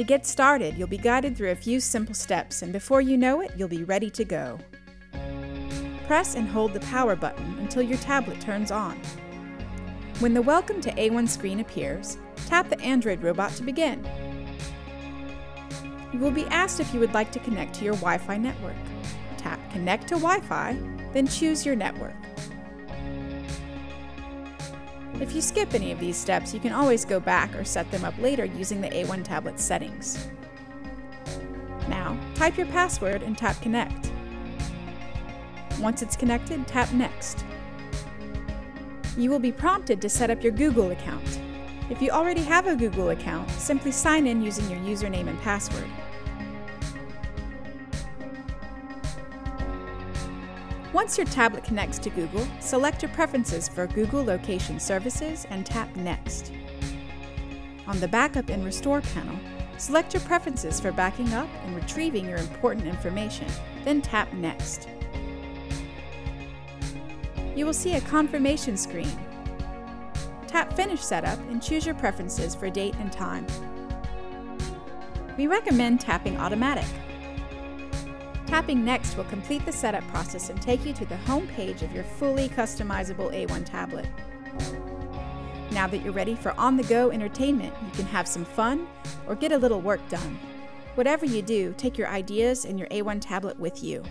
To get started, you'll be guided through a few simple steps, and before you know it, you'll be ready to go. Press and hold the power button until your tablet turns on. When the Welcome to A1 screen appears, tap the Android robot to begin. You will be asked if you would like to connect to your Wi-Fi network. Tap Connect to Wi-Fi, then choose your network. If you skip any of these steps, you can always go back or set them up later using the A1 tablet settings. Now, type your password and tap Connect. Once it's connected, tap Next. You will be prompted to set up your Google account. If you already have a Google account, simply sign in using your username and password. Once your tablet connects to Google, select your preferences for Google Location Services and tap Next. On the Backup and Restore panel, select your preferences for backing up and retrieving your important information, then tap Next. You will see a confirmation screen. Tap Finish Setup and choose your preferences for date and time. We recommend tapping Automatic. Tapping Next will complete the setup process and take you to the home page of your fully customizable A1 tablet. Now that you're ready for on the go entertainment, you can have some fun or get a little work done. Whatever you do, take your ideas and your A1 tablet with you.